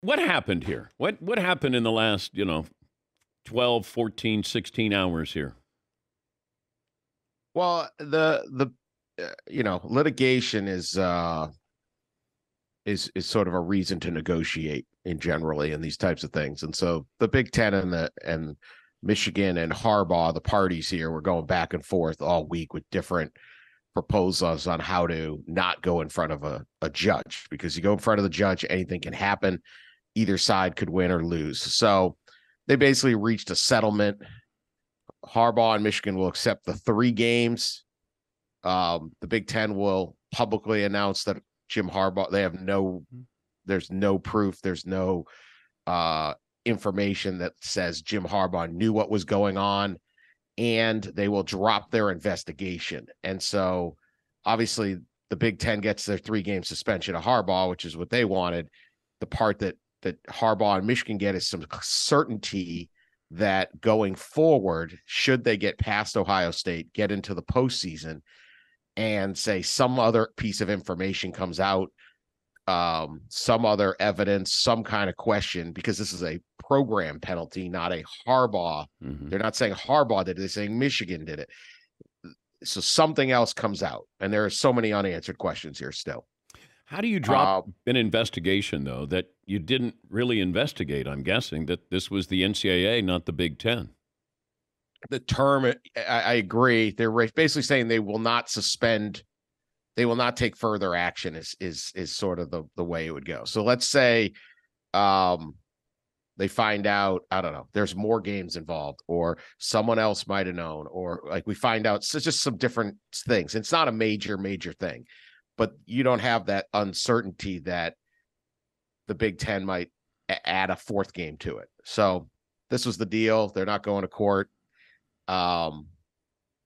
what happened here? What what happened in the last, you know, 12, 14, 16 hours here? Well, the the uh, you know, litigation is uh is is sort of a reason to negotiate in generally in these types of things. And so the Big 10 and the and Michigan and Harbaugh, the parties here, were going back and forth all week with different proposals on how to not go in front of a, a judge because you go in front of the judge, anything can happen. Either side could win or lose. So they basically reached a settlement. Harbaugh and Michigan will accept the three games. Um, the Big Ten will publicly announce that Jim Harbaugh, they have no, there's no proof, there's no uh, information that says Jim Harbaugh knew what was going on and they will drop their investigation. And so obviously the Big Ten gets their three game suspension of Harbaugh, which is what they wanted. The part that that Harbaugh and Michigan get is some certainty that going forward, should they get past Ohio State, get into the postseason, and say some other piece of information comes out, um, some other evidence, some kind of question, because this is a program penalty, not a Harbaugh. Mm-hmm. They're not saying Harbaugh did it, they're saying Michigan did it. So something else comes out, and there are so many unanswered questions here still. How do you drop uh, an investigation, though, that you didn't really investigate? I'm guessing that this was the NCAA, not the Big Ten. The term, I, I agree. They're basically saying they will not suspend, they will not take further action. Is is is sort of the the way it would go. So let's say, um, they find out i don't know there's more games involved or someone else might have known or like we find out it's just some different things it's not a major major thing but you don't have that uncertainty that the big 10 might add a fourth game to it so this was the deal they're not going to court um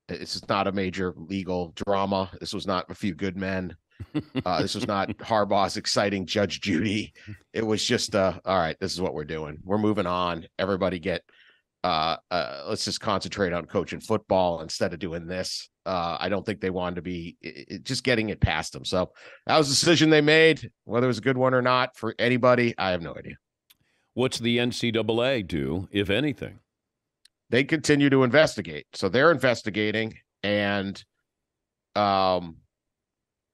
this is not a major legal drama this was not a few good men uh, this was not Harbaugh's exciting Judge Judy. It was just, uh, all right, this is what we're doing. We're moving on. Everybody get, uh, uh, let's just concentrate on coaching football instead of doing this. Uh, I don't think they wanted to be it, it, just getting it past them. So that was a decision they made. Whether it was a good one or not for anybody, I have no idea. What's the NCAA do, if anything? They continue to investigate. So they're investigating, and um,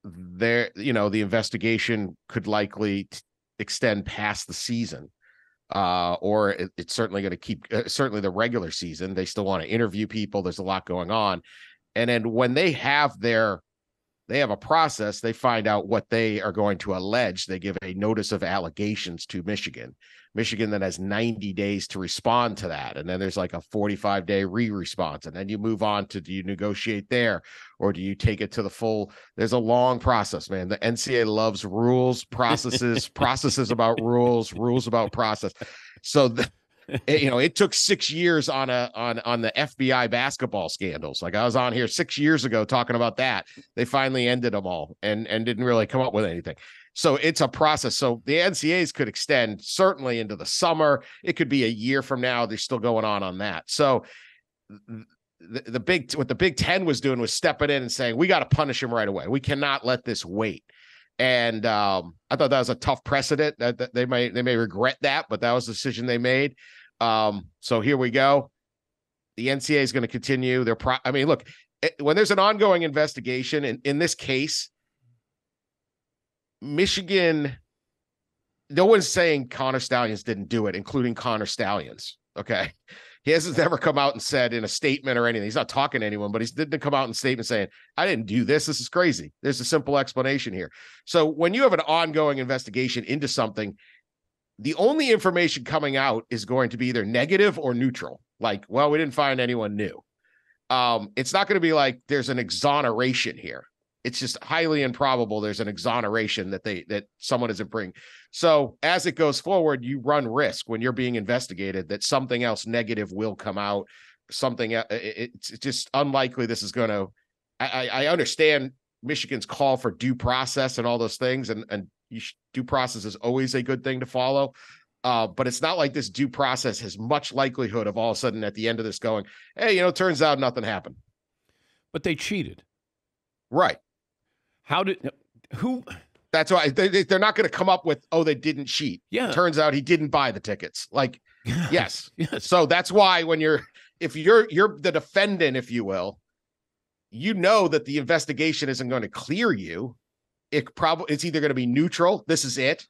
there you know the investigation could likely t- extend past the season uh, or it, it's certainly going to keep uh, certainly the regular season they still want to interview people there's a lot going on. And then when they have their they have a process they find out what they are going to allege they give a notice of allegations to michigan Michigan then has 90 days to respond to that. And then there's like a 45 day re response. And then you move on to do you negotiate there or do you take it to the full? There's a long process, man. The NCAA loves rules, processes, processes about rules, rules about process. So, the, it, you know, it took six years on a on on the FBI basketball scandals. Like I was on here six years ago talking about that. They finally ended them all and and didn't really come up with anything. So it's a process. So the NCAs could extend certainly into the summer. It could be a year from now. They're still going on on that. So the, the big what the Big Ten was doing was stepping in and saying we got to punish him right away. We cannot let this wait. And um, I thought that was a tough precedent. That, that, they may they may regret that, but that was the decision they made. Um, so here we go. The NCAA is going to continue. Their pro- I mean, look, it, when there's an ongoing investigation, and in this case, Michigan, no one's saying Connor Stalions didn't do it, including Connor Stalions. Okay. He hasn't ever come out and said in a statement or anything. He's not talking to anyone, but he didn't come out in statement saying, I didn't do this. This is crazy. There's a simple explanation here. So when you have an ongoing investigation into something, the only information coming out is going to be either negative or neutral. Like, well, we didn't find anyone new. Um, it's not going to be like there's an exoneration here it's just highly improbable there's an exoneration that they that someone isn't bring. So as it goes forward, you run risk when you're being investigated that something else negative will come out. Something it's just unlikely this is going to. I, I understand Michigan's call for due process and all those things, and and due process is always a good thing to follow. Uh, but it's not like this due process has much likelihood of all of a sudden at the end of this going, hey, you know, turns out nothing happened. But they cheated. Right. How did who That's why they, they're not going to come up with, oh, they didn't cheat. Yeah. Turns out he didn't buy the tickets. Like, yes. yes. So that's why when you're, if you're, you're the defendant, if you will, you know that the investigation isn't going to clear you. It probably, it's either going to be neutral. This is it.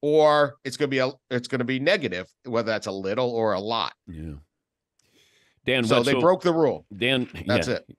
Or it's going to be a, it's going to be negative, whether that's a little or a lot. Yeah. Dan, so they broke the rule. Dan, That's yeah, it.